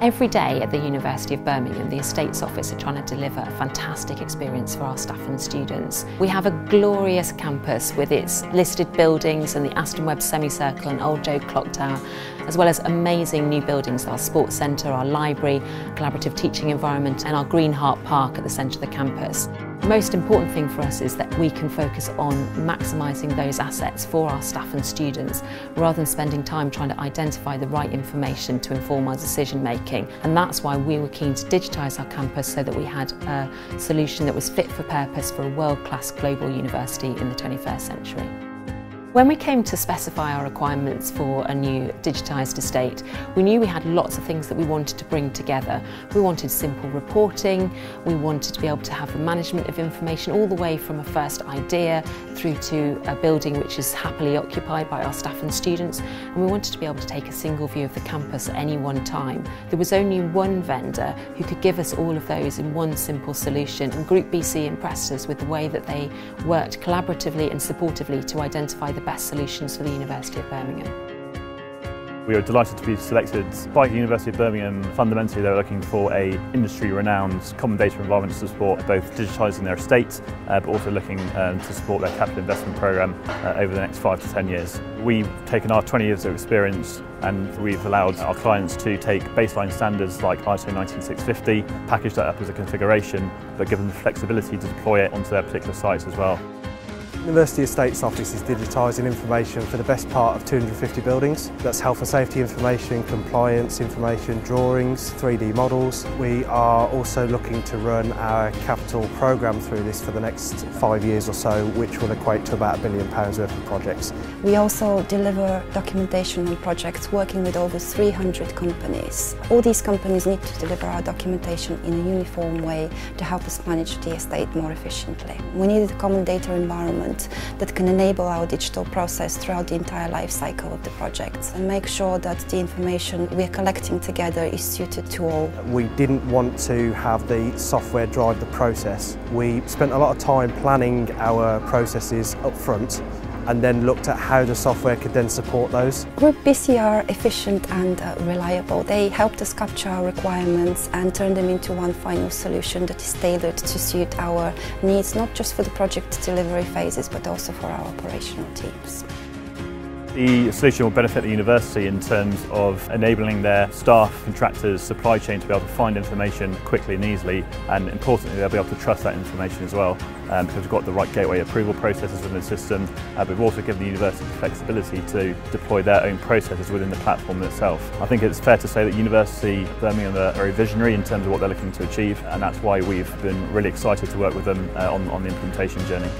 Every day at the University of Birmingham, the Estates Office are trying to deliver a fantastic experience for our staff and students. We have a glorious campus with its listed buildings and the Aston Webb Semicircle and Old Joe Clock Tower, as well as amazing new buildings, our sports centre, our library, collaborative teaching environment and our Green Heart Park at the centre of the campus. Most important thing for us is that we can focus on maximising those assets for our staff and students rather than spending time trying to identify the right information to inform our decision making. And that's why we were keen to digitise our campus so that we had a solution that was fit for purpose for a world-class global university in the 21st century. When we came to specify our requirements for a new digitised estate, we knew we had lots of things that we wanted to bring together. We wanted simple reporting, we wanted to be able to have the management of information all the way from a first idea through to a building which is happily occupied by our staff and students, and we wanted to be able to take a single view of the campus at any one time. There was only one vendor who could give us all of those in one simple solution, and Group BC impressed us with the way that they worked collaboratively and supportively to identify the best solutions for the University of Birmingham. We were delighted to be selected by the University of Birmingham. Fundamentally, they were looking for a industry-renowned common data environment to support both digitising their estate, uh, but also looking um, to support their capital investment programme uh, over the next five to ten years. We've taken our 20 years of experience and we've allowed our clients to take baseline standards like ISO 19650, package that up as a configuration, but give them the flexibility to deploy it onto their particular sites as well. University Estates Office is digitising information for the best part of 250 buildings. That's health and safety information, compliance information, drawings, 3D models. We are also looking to run our capital programme through this for the next five years or so, which will equate to about a billion pounds worth of projects. We also deliver documentation on projects working with over 300 companies. All these companies need to deliver our documentation in a uniform way to help us manage the estate more efficiently. We needed a common data environment that can enable our digital process throughout the entire life cycle of the project and make sure that the information we're collecting together is suited to all. We didn't want to have the software drive the process. We spent a lot of time planning our processes up front and then looked at how the software could then support those. Group BC are efficient and uh, reliable. They helped us capture our requirements and turn them into one final solution that is tailored to suit our needs, not just for the project delivery phases, but also for our operational teams. The solution will benefit the university in terms of enabling their staff, contractors, supply chain to be able to find information quickly and easily and importantly they'll be able to trust that information as well um, because we've got the right gateway approval processes within the system uh, we've also given the university the flexibility to deploy their own processes within the platform itself. I think it's fair to say that University Birmingham are very visionary in terms of what they're looking to achieve and that's why we've been really excited to work with them uh, on, on the implementation journey.